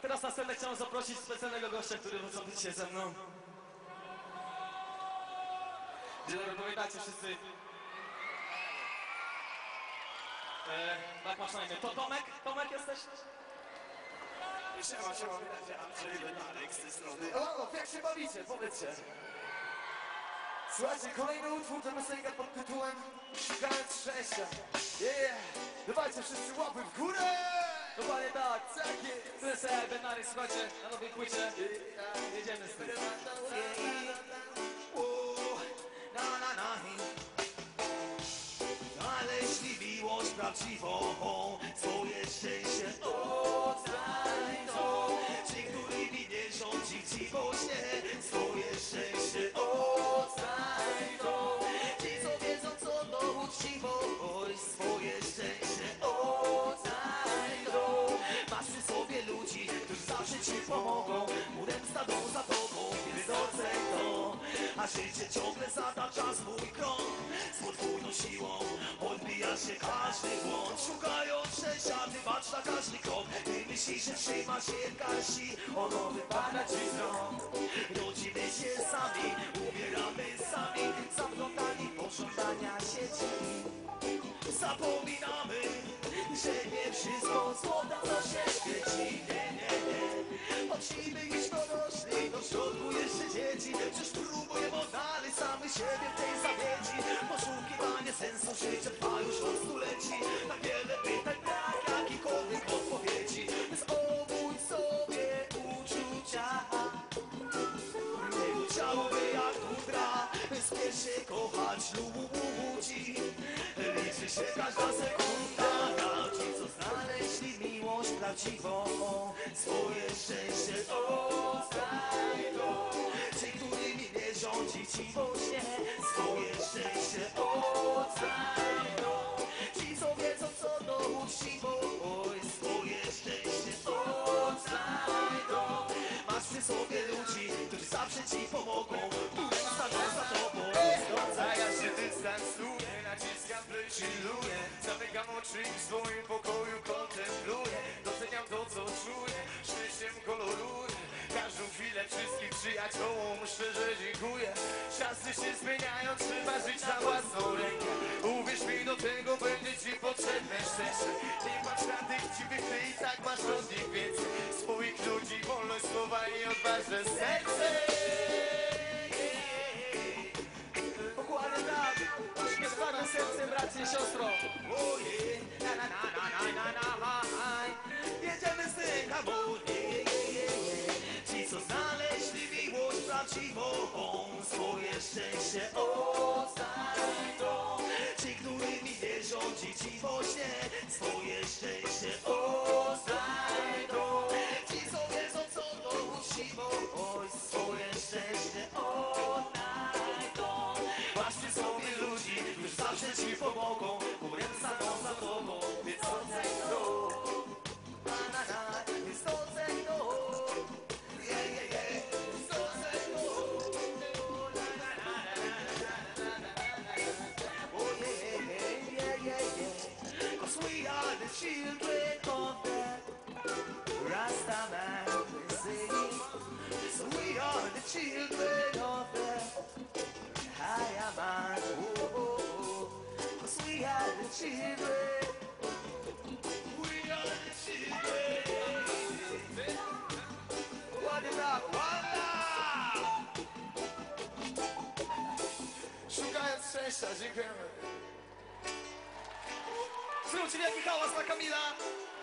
teraz na scenę chciałem zaprosić specjalnego gościa, który wystąpi dzisiaj ze mną. Dzień dobry, pamiętacie wszyscy. E, tak masz na imię. To Tomek? Tomek jesteś? Siema, siema, witajcie, Andrzej Benarek z tej strony. O, jak się bawicie, powiedzcie. Słuchajcie, kolejny utwór to piosenka pod tytułem Szukając szczęścia. Yeah! Dawajcie wszyscy łapy w górę! Dokładnie tak. E, Benary, słuchajcie, na nowej płycie. Jedziemy z tym. Miłość prawdziwą, swoje szczęście odnajdą. Ci, którymi nie rządzi nie, A życie ciągle zatacza swój krąg, z podwójną siłą odbija się każdy błąd. Szukając szczęścia, ty patrz na każdy krok, ty myślisz, że trzymasz się garści, ono wypada ci z rąk. Rodzimy się sami, umieramy sami, zaplątani pożądania sieci. Zapominamy, że nie wszystko złota co się siebie w tej zawiedzi. Poszukiwanie sensu życia trwa już od stuleci. Tak wiele pytań, tak jakichkolwiek odpowiedzi. Zobudź sobie uczucia. Nie chciałby jak udra Spiesz się kochać ludzi Liczy się każda sekunda. Na ci, co znaleźli miłość prawdziwą. Swoje szczęście odnajdą Ci, którymi nie rządzi chciwość nie Swoje szczęście odnajdą Ci, co wiedzą, co to uczciwość Swoje szczęście odnajdą Masz przy sobie ludzi, którzy zawsze ci pomogą Którzy staną za tobą A się dystansuję, naciskam play, chilluję Zamykam oczy i w swoim pokoju kontempluję Doceniam to, co czuję, szczęściem koloruję Każdą chwilę wszystkim przyjaciołom szczerze Czasy się zmieniają, trzeba żyć na własną rękę Uwierz mi, do tego będzie ci potrzebne szczęście Nie patrz na tych dziwych, ty i tak masz od nich więcej Swoich ludzi, wolność słowa i odważne serce tak. Sercem, bracie i siostro. Oje, na na na na na na na. Jedziemy z tym miłość prawdziwą Swoje szczęście odnajdą Ci, którymi nie rządzi chciwość nie Swoje szczęście odnajdą Ci co wiedzą co to uczciwość Swoje szczęście odnajdą przy sobie ludzi, którzy zawsze ci pomogą Rasta man, we sing So we are the children of the higher man. Oh, oh, oh. Cause we are the children. We are the children. What is dla Kamila.